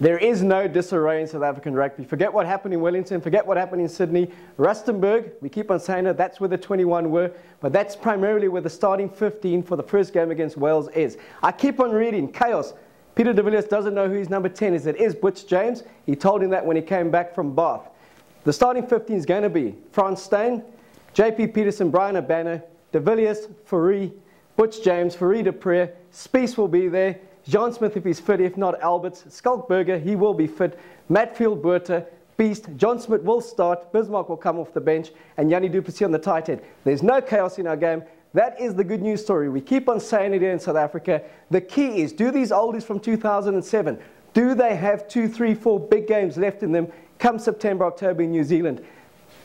There is no disarray in South African rugby. Forget what happened in Wellington, forget what happened in Sydney. Rustenburg, we keep on saying it, that's where the 21 were, but that's primarily where the starting 15 for the first game against Wales is. I keep on reading, chaos. Peter de Villiers doesn't know who his number 10 is. It is Butch James. He told him that when he came back from Bath. The starting 15 is going to be Frans Steyn, JP Pietersen, Bryan Habana, de Villiers, Fourie, Butch James, Fourie du Preez, Spies will be there, Juan Smith if he's fit, if not Alberts, Schalk Burger, he will be fit, Matfield Botha, Beast, John Smit will start, Bismarck will come off the bench, and Jannie du Plessis on the tight end. There's no chaos in our game. That is the good news story. We keep on saying it here in South Africa. The key is, do these oldies from 2007, do they have two, three, four big games left in them come September, October in New Zealand?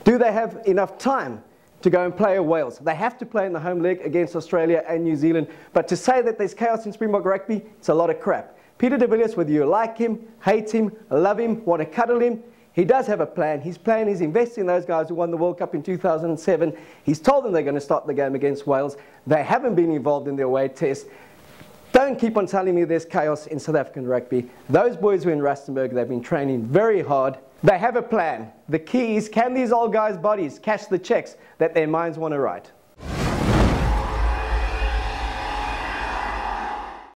Do they have enough time to go and play Wales. They have to play in the home leg against Australia and New Zealand. But to say that there's chaos in Springbok rugby, it's a lot of crap. Peter de Villiers, whether you like him, hate him, love him, want to cuddle him, he does have a plan. His plan is investing in those guys who won the World Cup in 2007. He's told them they're going to start the game against Wales. They haven't been involved in the away test. Don't keep on telling me there's chaos in South African rugby. Those boys were in Rustenburg. They've been training very hard. They have a plan. The key is can these old guys' bodies cash the checks that their minds want to write?